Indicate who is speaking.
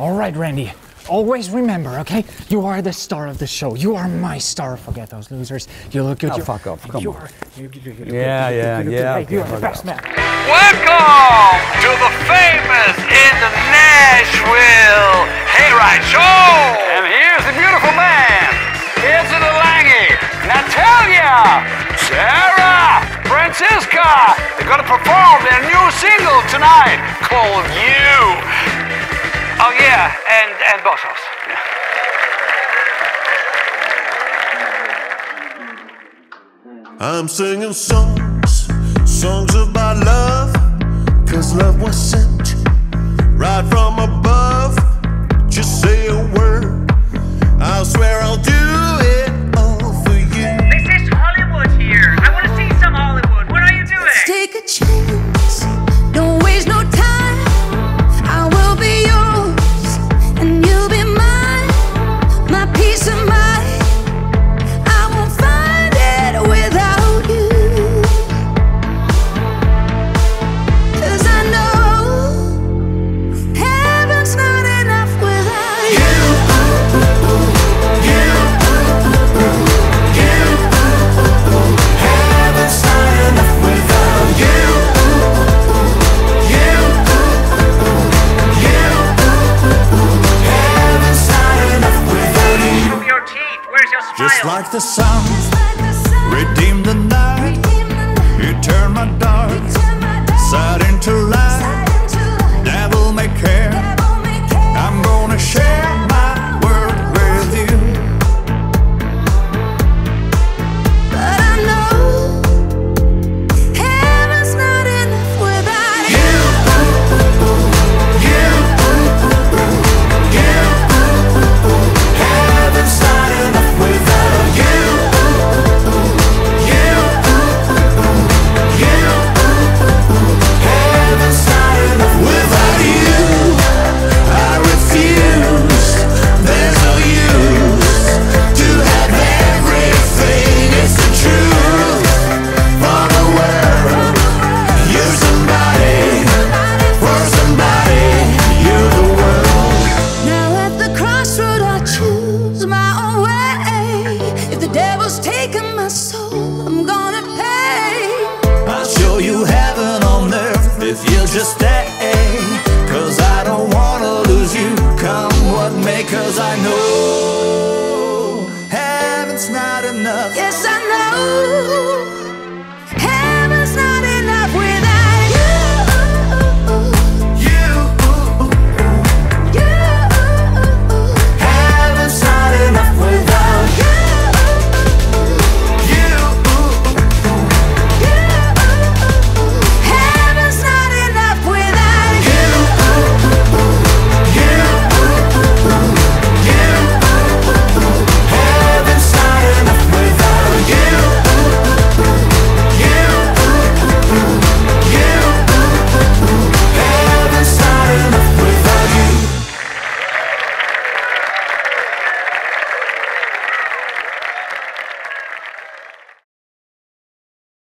Speaker 1: All right, Randy. Always remember, okay? You are the star of the show. You are my star. Forget those losers. You look good.
Speaker 2: Oh, fuck off. Come on. yeah, yeah, yeah.
Speaker 1: you are the best man.
Speaker 3: Welcome to the famous in Nashville Hayride Show. And here's the beautiful man. Here's DeLange, Natalia, Sarah, Francisca. They're going to perform their new single tonight called You. Oh yeah, and and BossHoss. Yeah.
Speaker 4: I'm singing songs, songs about love, cause love was sent right from above. Just say Just like the sun,
Speaker 5: redeemed enough.
Speaker 4: Yes, I know.